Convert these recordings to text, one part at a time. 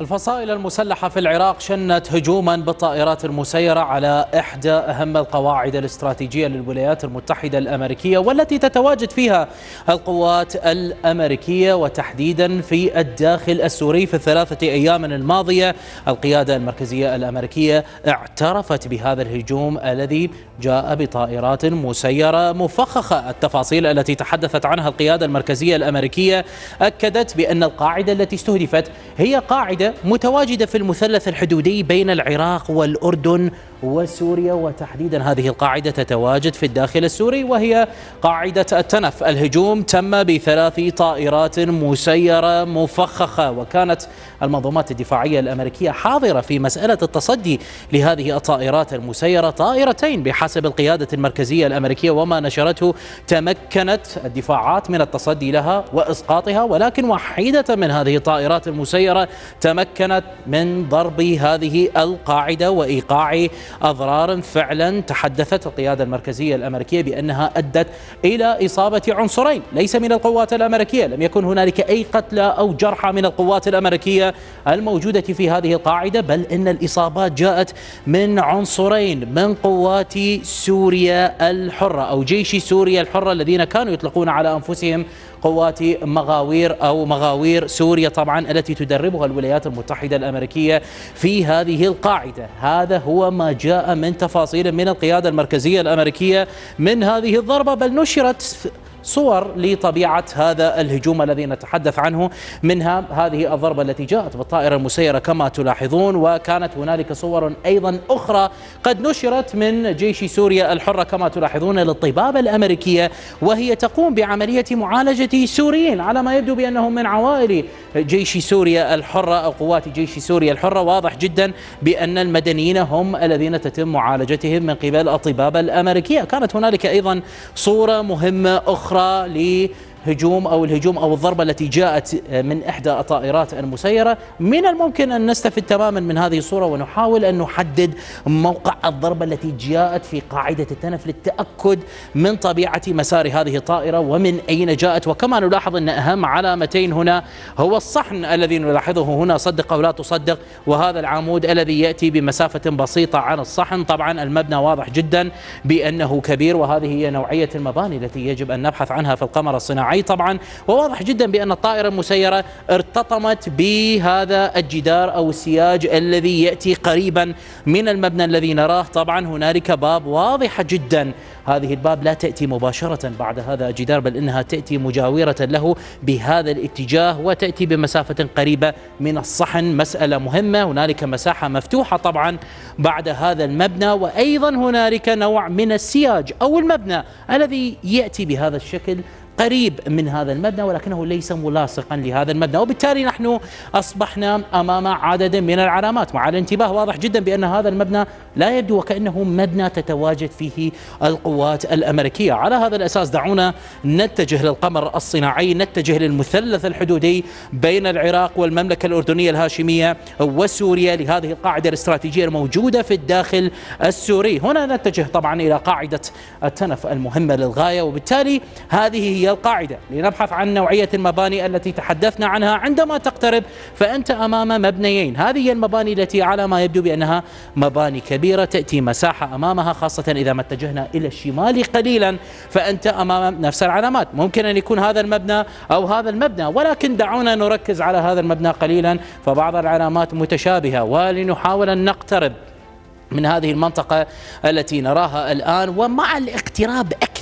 الفصائل المسلحة في العراق شنت هجوما بالطائرات المسيرة على إحدى أهم القواعد الاستراتيجية للولايات المتحدة الأمريكية والتي تتواجد فيها القوات الأمريكية وتحديدا في الداخل السوري في الثلاثة أيام الماضية. القيادة المركزية الأمريكية اعترفت بهذا الهجوم الذي جاء بطائرات مسيرة مفخخة. التفاصيل التي تحدثت عنها القيادة المركزية الأمريكية أكدت بأن القاعدة التي استهدفت هي قاعدة متواجدة في المثلث الحدودي بين العراق والأردن وسوريا وتحديدا هذه القاعدة تتواجد في الداخل السوري وهي قاعدة التنف. الهجوم تم بثلاث طائرات مسيرة مفخخة وكانت المنظومات الدفاعية الأمريكية حاضرة في مسألة التصدي لهذه الطائرات المسيرة. طائرتين بحسب القيادة المركزية الأمريكية وما نشرته تمكنت الدفاعات من التصدي لها وإسقاطها ولكن وحيدة من هذه الطائرات المسيرة تمكنت من ضرب هذه القاعدة وإيقاع أضرار فعلا تحدثت القيادة المركزية الأمريكية بأنها أدت إلى إصابة عنصرين ليس من القوات الأمريكية. لم يكن هنالك أي قتلى أو جرحى من القوات الأمريكية الموجودة في هذه القاعدة بل إن الإصابات جاءت من عنصرين من قوات سوريا الحرة أو جيش سوريا الحرة الذين كانوا يطلقون على أنفسهم قوات مغاوير أو مغاوير سوريا طبعا التي تدربها الولايات المتحدة الأمريكية في هذه القاعدة. هذا هو ما جاء من تفاصيل من القيادة المركزية الأمريكية من هذه الضربة بل نشرت صور لطبيعة هذا الهجوم الذي نتحدث عنه منها هذه الضربة التي جاءت بالطائرة المسيرة كما تلاحظون وكانت هنالك صور أيضا أخرى قد نشرت من جيش سوريا الحرة كما تلاحظون للطبابة الأمريكية وهي تقوم بعملية معالجة سوريين على ما يبدو بأنهم من عوائل جيش سوريا الحرة أو قوات جيش سوريا الحرة. واضح جدا بأن المدنيين هم الذين تتم معالجتهم من قبل الطبابة الأمريكية. كانت هنالك أيضا صورة مهمة أخرى أخرى هجوم أو الهجوم أو الضربة التي جاءت من إحدى الطائرات المسيرة. من الممكن أن نستفد تماما من هذه الصورة ونحاول أن نحدد موقع الضربة التي جاءت في قاعدة التنف للتأكد من طبيعة مسار هذه الطائرة ومن أين جاءت. وكما نلاحظ أن أهم علامتين هنا هو الصحن الذي نلاحظه هنا. صدق أو لا تصدق وهذا العمود الذي يأتي بمسافة بسيطة عن الصحن. طبعا المبنى واضح جدا بأنه كبير وهذه هي نوعية المباني التي يجب أن نبحث عنها في القمر الصناعي. الصناعي طبعا. وواضح جدا بأن الطائرة المسيرة ارتطمت بهذا الجدار أو السياج الذي يأتي قريبا من المبنى الذي نراه. طبعا هنالك باب واضحة جدا. هذه الباب لا تأتي مباشرة بعد هذا الجدار بل إنها تأتي مجاورة له بهذا الاتجاه وتأتي بمسافة قريبة من الصحن. مسألة مهمة هنالك مساحة مفتوحة طبعا بعد هذا المبنى وأيضا هنالك نوع من السياج أو المبنى الذي يأتي بهذا الشكل. قريب من هذا المبنى ولكنه ليس ملاصقا لهذا المبنى. وبالتالي نحن أصبحنا أمام عدد من العلامات. مع الانتباه واضح جدا بأن هذا المبنى لا يبدو وكأنه مبنى تتواجد فيه القوات الأمريكية. على هذا الأساس دعونا نتجه للقمر الصناعي نتجه للمثلث الحدودي بين العراق والمملكة الأردنية الهاشمية وسوريا لهذه القاعدة الاستراتيجية الموجودة في الداخل السوري. هنا نتجه طبعا إلى قاعدة التنف المهمة للغاية. وبالتالي هذه هي القاعدة لنبحث عن نوعية المباني التي تحدثنا عنها عندما تقترب فأنت أمام مبنيين. هذه المباني التي على ما يبدو بأنها مباني كبيرة تأتي مساحة أمامها خاصة إذا ما اتجهنا إلى الشمال قليلا فأنت أمام نفس العلامات. ممكن أن يكون هذا المبنى أو هذا المبنى ولكن دعونا نركز على هذا المبنى قليلا فبعض العلامات متشابهة ولنحاول أن نقترب من هذه المنطقة التي نراها الآن. ومع الاقتراب أكثر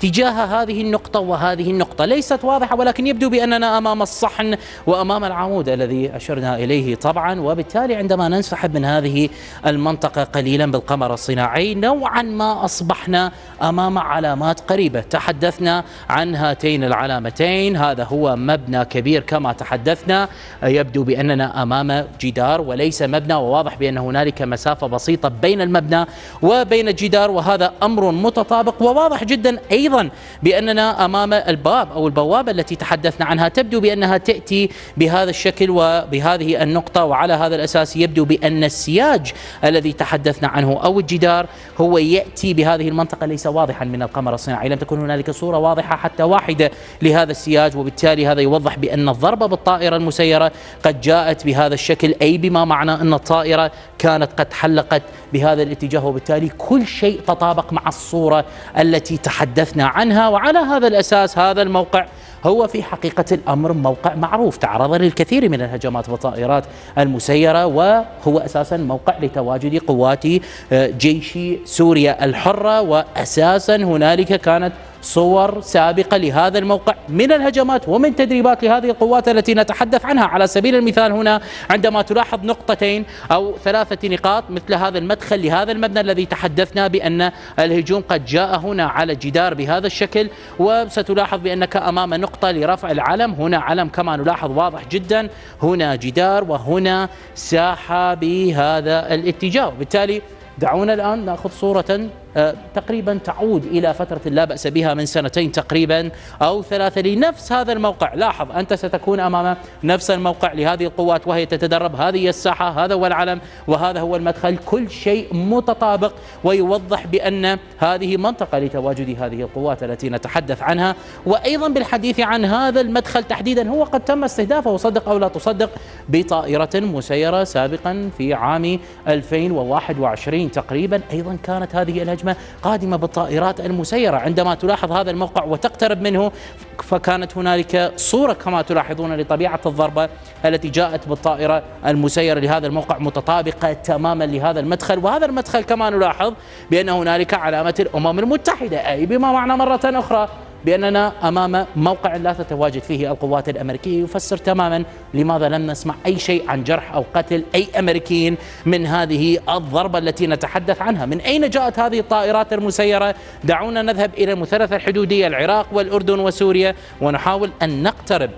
تجاه هذه النقطة وهذه النقطة. ليست واضحة ولكن يبدو بأننا أمام الصحن وأمام العمود الذي أشرنا إليه طبعا. وبالتالي عندما ننسحب من هذه المنطقة قليلا بالقمر الصناعي نوعا ما أصبحنا أمام علامات قريبة. تحدثنا عن هاتين العلامتين. هذا هو مبنى كبير كما تحدثنا. يبدو بأننا أمام جدار وليس مبنى وواضح بأن هنالك مسافة بسيطة بين المبنى وبين الجدار وهذا أمر متطابق. وواضح جدا جدا أيضا بأننا أمام الباب أو البوابة التي تحدثنا عنها. تبدو بأنها تأتي بهذا الشكل وبهذه النقطة وعلى هذا الأساس يبدو بأن السياج الذي تحدثنا عنه أو الجدار هو يأتي بهذه المنطقة. ليس واضحا من القمر الصناعي. لم تكن هنالك صورة واضحة حتى واحدة لهذا السياج وبالتالي هذا يوضح بأن الضربة بالطائرة المسيرة قد جاءت بهذا الشكل أي بما معنى أن الطائرة كانت قد حلقت بهذا الاتجاه. وبالتالي كل شيء تطابق مع الصورة التي تحدثنا عنها وعلى هذا الأساس هذا الموقع هو في حقيقة الأمر موقع معروف. تعرض للكثير من الهجمات بالطائرات المسيرة وهو أساسا موقع لتواجد قوات آه، جيش سوريا الحرة. وأساسا هنالك كانت صور سابقة لهذا الموقع من الهجمات ومن تدريبات لهذه القوات التي نتحدث عنها. على سبيل المثال هنا عندما تلاحظ نقطتين أو ثلاثة نقاط مثل هذا المدخل لهذا المبنى الذي تحدثنا بأن الهجوم قد جاء هنا على الجدار بهذا الشكل وستلاحظ بأنك أمام نقطة لرفع العلم. هنا علم كما نلاحظ واضح جدا. هنا جدار وهنا ساحة بهذا الاتجاه. وبالتالي دعونا الآن نأخذ صورة تقريبا تعود إلى فترة لا بأس بها من سنتين تقريبا أو ثلاثة لنفس هذا الموقع. لاحظ أنت ستكون أمام نفس الموقع لهذه القوات وهي تتدرب. هذه الساحة هذا هو العلم وهذا هو المدخل. كل شيء متطابق ويوضح بأن هذه منطقة لتواجد هذه القوات التي نتحدث عنها. وأيضا بالحديث عن هذا المدخل تحديدا هو قد تم استهدافه. صدق أو لا تصدق بطائرة مسيرة سابقا في عام 2021 تقريبا. أيضا كانت هذه الهجمة الهجمة قادمة بالطائرات المسيرة. عندما تلاحظ هذا الموقع وتقترب منه فكانت هنالك صورة كما تلاحظون لطبيعة الضربة التي جاءت بالطائرة المسيرة لهذا الموقع متطابقة تماما لهذا المدخل. وهذا المدخل كما نلاحظ بأن هنالك علامة الأمم المتحدة. أي بما معنى مرة أخرى؟ بأننا أمام موقع لا تتواجد فيه القوات الأمريكية يفسر تماما لماذا لم نسمع أي شيء عن جرح أو قتل أي أمريكيين من هذه الضربة التي نتحدث عنها. من أين جاءت هذه الطائرات المسيرة؟ دعونا نذهب إلى المثلث الحدودي العراق والأردن وسوريا ونحاول أن نقترب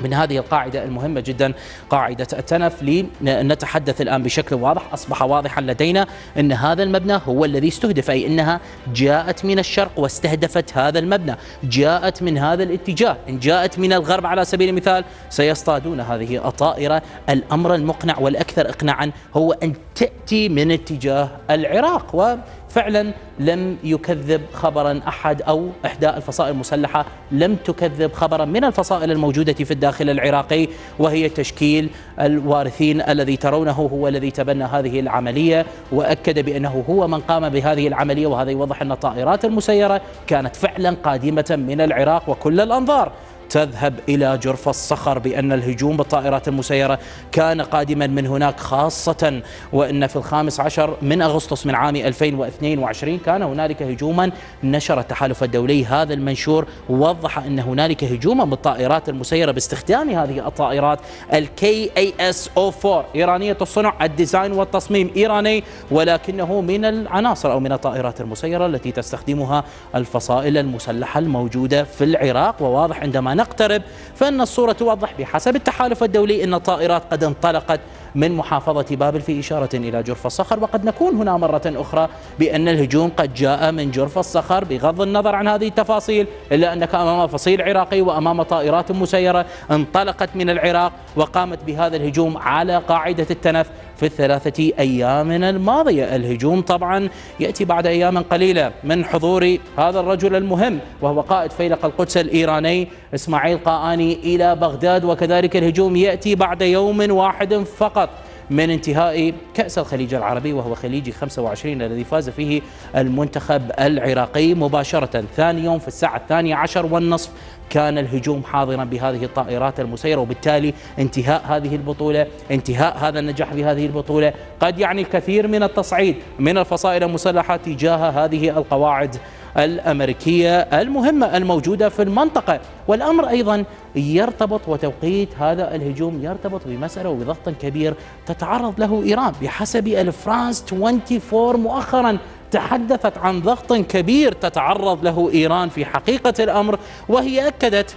من هذه القاعدة المهمة جدا قاعدة التنف لنتحدث الآن بشكل واضح. أصبح واضحا لدينا أن هذا المبنى هو الذي استهدف أي أنها جاءت من الشرق واستهدفت هذا المبنى جاءت من هذا الاتجاه. إن جاءت من الغرب على سبيل المثال سيصطادون هذه الطائرة. الأمر المقنع والأكثر إقناعا هو أن تأتي من اتجاه العراق. فعلا لم يكذب خبرا أحد أو إحدى الفصائل المسلحة لم تكذب خبرا من الفصائل الموجودة في الداخل العراقي وهي تشكيل الوارثين الذي ترونه هو الذي تبنى هذه العملية وأكد بأنه هو من قام بهذه العملية وهذا يوضح أن الطائرات المسيرة كانت فعلا قادمة من العراق وكل الأنظار. تذهب إلى جرف الصخر بأن الهجوم بالطائرات المسيرة كان قادما من هناك خاصة وأن في الخامس عشر من أغسطس من عام 2022 كان هنالك هجوما نشر التحالف الدولي. هذا المنشور وضح أن هنالك هجوما بالطائرات المسيرة باستخدام هذه الطائرات ال KAS-04 إيرانية الصنع ال design والتصميم إيراني ولكنه من العناصر أو من الطائرات المسيرة التي تستخدمها الفصائل المسلحة الموجودة في العراق. وواضح عندما نقترب فإن الصورة توضح بحسب التحالف الدولي أن الطائرات قد انطلقت من محافظة بابل في إشارة إلى جرف الصخر وقد نكون هنا مرة أخرى بأن الهجوم قد جاء من جرف الصخر بغض النظر عن هذه التفاصيل إلا أنك أمام فصيل عراقي وأمام طائرات مسيرة انطلقت من العراق وقامت بهذا الهجوم على قاعدة التنف في الثلاثة أيام الماضية. الهجوم طبعا يأتي بعد أيام قليلة من حضور هذا الرجل المهم وهو قائد فيلق القدس الإيراني إسماعيل قاآني إلى بغداد وكذلك الهجوم يأتي بعد يوم واحد فقط. من انتهاء كأس الخليج العربي وهو خليجي 25 الذي فاز فيه المنتخب العراقي مباشرة ثاني يوم في الساعة الثانية عشر والنصف كان الهجوم حاضرا بهذه الطائرات المسيرة وبالتالي انتهاء هذه البطولة انتهاء هذا النجاح في هذه البطولة قد يعني الكثير من التصعيد من الفصائل المسلحة تجاه هذه القواعد الأمريكية المهمة الموجودة في المنطقة. والأمر أيضا يرتبط وتوقيت هذا الهجوم يرتبط بمسألة وبضغط كبير تتعرض له إيران بحسب الفرانس 24 مؤخرا. تحدثت عن ضغط كبير تتعرض له إيران في حقيقة الأمر وهي أكدت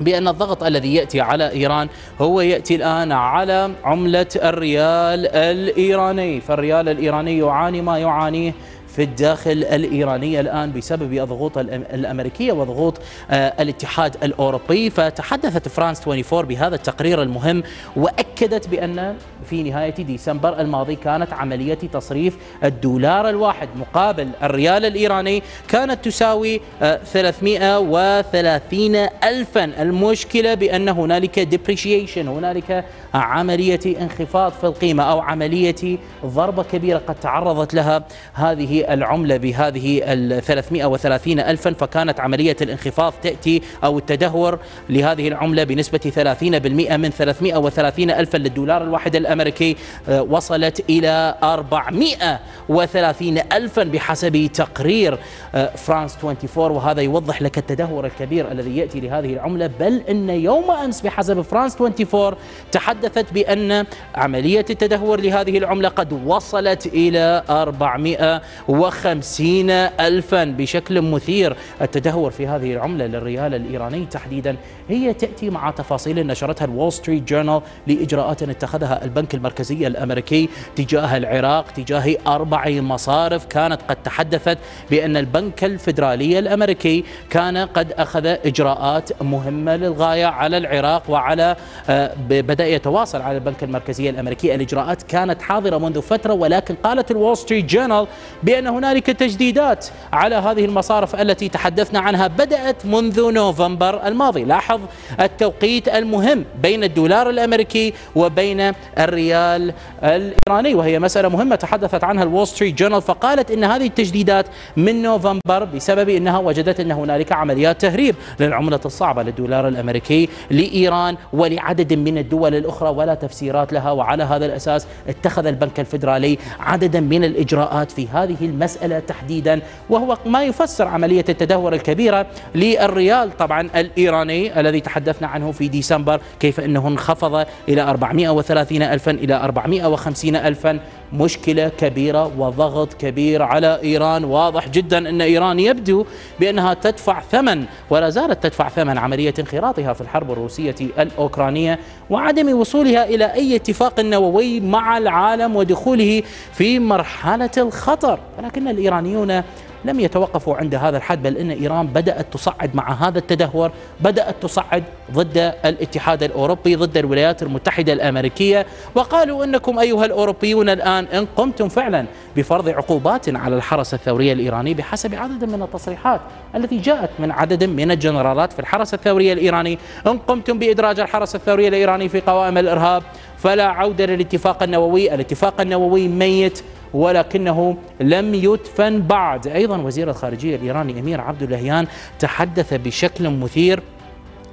بأن الضغط الذي يأتي على إيران هو يأتي الآن على عملة الريال الإيراني. فالريال الإيراني يعاني ما يعانيه في الداخل الإيراني الآن بسبب الضغوط الأمريكية وضغوط آه، الاتحاد الأوروبي. فتحدثت فرانس 24 بهذا التقرير المهم وأكدت بأن في نهاية ديسمبر الماضي كانت عملية تصريف الدولار الواحد مقابل الريال الإيراني كانت تساوي 330 آه، ألفا. المشكلة بأن هنالك depreciation هنالك عملية انخفاض في القيمة أو عملية ضربة كبيرة قد تعرضت لها هذه العملة بهذه ال 330 ألفا فكانت عملية الانخفاض تأتي أو التدهور لهذه العملة بنسبة 30% من 330 ألفا للدولار الواحد الأمريكي آه، وصلت إلى 430 ألفا بحسب تقرير آه، فرانس 24 وهذا يوضح لك التدهور الكبير الذي يأتي لهذه العملة. بل أن يوم أمس بحسب فرانس 24 تحدثت بأن عملية التدهور لهذه العملة قد وصلت إلى 450 ألفا بشكل مثير. التدهور في هذه العملة للريال الإيراني تحديدا هي تأتي مع تفاصيل نشرتها الول ستريت جورنال لإجراءات اتخذها البنك المركزي الأمريكي تجاه العراق تجاه أربع مصارف كانت قد تحدثت بأن البنك الفدرالي الأمريكي كان قد أخذ إجراءات مهمة للغاية على العراق وعلى آه، بدأ يتواصل على البنك المركزي الأمريكي. الإجراءات كانت حاضرة منذ فترة ولكن قالت ال Wall Street Journal بأن هنالك تجديدات على هذه المصارف التي تحدثنا عنها بدأت منذ نوفمبر الماضي. لاحظ التوقيت المهم بين الدولار الأمريكي وبين الريال الإيراني وهي مسألة مهمة تحدثت عنها ال Wall Street Journal فقالت أن هذه التجديدات من نوفمبر بسبب أنها وجدت أن هنالك عمليات تهريب للعملة الصعبة للدولار الأمريكي لإيران ولعدد من الدول الأخرى ولا تفسيرات لها وعلى هذا الأساس اتخذ البنك الفدرالي عددا من الإجراءات في هذه المسألة تحديدا وهو ما يفسر عملية التدهور الكبيرة للريال طبعا الإيراني الذي تحدثنا عنه في ديسمبر كيف أنه انخفض إلى 430 ألفا إلى 450 ألفا. مشكلة كبيرة وضغط كبير على إيران. واضح جدا أن إيران يبدو بأنها تدفع ثمن ولا زالت تدفع ثمن عملية انخراطها في الحرب الروسية الأوكرانية وعدم وصولها إلى أي اتفاق نووي مع العالم ودخوله في مرحلة الخطر. ولكن الإيرانيون لم يتوقفوا عند هذا الحد بل إن إيران بدأت تصعد مع هذا التدهور بدأت تصعد ضد الاتحاد الأوروبي ضد الولايات المتحدة الأمريكية وقالوا إنكم أيها الأوروبيون الآن إن قمتم فعلا بفرض عقوبات على الحرس الثوري الإيراني بحسب عدد من التصريحات التي جاءت من عدد من الجنرالات في الحرس الثوري الإيراني. إن قمتم بإدراج الحرس الثوري الإيراني في قوائم الإرهاب فلا عودة للاتفاق النووي. الاتفاق النووي ميت ولكنه لم يدفن بعد. أيضا وزير الخارجية الإيراني أمير عبد اللهيان تحدث بشكل مثير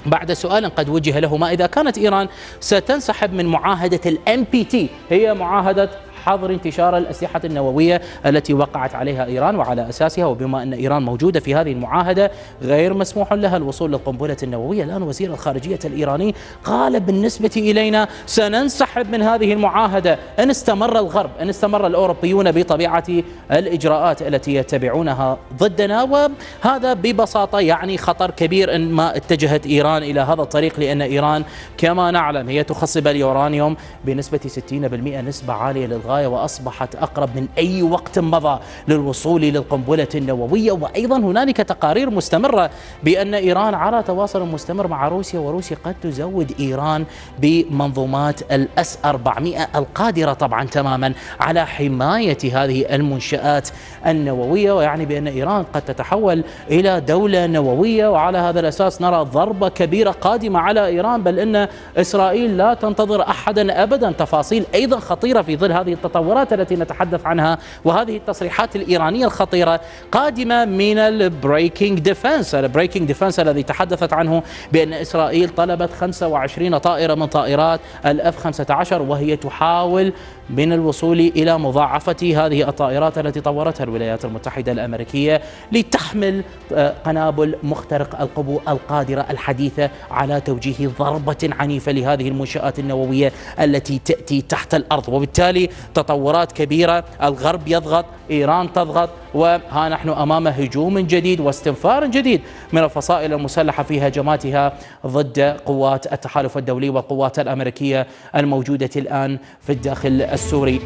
بعد سؤال قد وجه له ما إذا كانت إيران ستنسحب من معاهدة ال NPT هي معاهدة حظر انتشار الأسلحة النووية التي وقعت عليها إيران وعلى أساسها وبما أن إيران موجودة في هذه المعاهدة غير مسموح لها الوصول للقنبلة النووية. الآن وزير الخارجية الإيراني قال بالنسبة إلينا سننسحب من هذه المعاهدة. إن استمر الغرب إن استمر الأوروبيون بطبيعة الإجراءات التي يتبعونها ضدنا. وهذا ببساطة يعني خطر كبير إن ما اتجهت إيران إلى هذا الطريق لأن إيران كما نعلم هي تخصب اليورانيوم بنسبة 60% نسبة عالية للغاية للغاية وأصبحت أقرب من أي وقت مضى للوصول للقنبلة النووية. وأيضا هنالك تقارير مستمرة بأن إيران على تواصل مستمر مع روسيا وروسيا قد تزود إيران بمنظومات الأس 400 القادرة طبعا تماما على حماية هذه المنشآت النووية. ويعني بأن إيران قد تتحول إلى دولة نووية. وعلى هذا الأساس نرى ضربة كبيرة قادمة على إيران بل أن إسرائيل لا تنتظر أحدا أبدا. تفاصيل أيضا خطيرة في ظل هذه التطورات التي نتحدث عنها وهذه التصريحات الإيرانية الخطيرة قادمة من ال Breaking Defense ال Breaking Defense الذي تحدثت عنه بأن إسرائيل طلبت 25 طائرة من طائرات ال F 15 وهي تحاول من الوصول إلى مضاعفة هذه الطائرات التي طورتها الولايات المتحدة الأمريكية لتحمل آه، قنابل مخترق القبو القادرة الحديثة على توجيه ضربة عنيفة لهذه المنشآت النووية التي تأتي تحت الأرض. وبالتالي تطورات كبيرة الغرب يضغط إيران تضغط وها نحن أمام هجوم جديد واستنفار جديد من الفصائل المسلحة في هجماتها ضد قوات التحالف الدولي والقوات الأمريكية الموجودة الآن في الداخل السوري.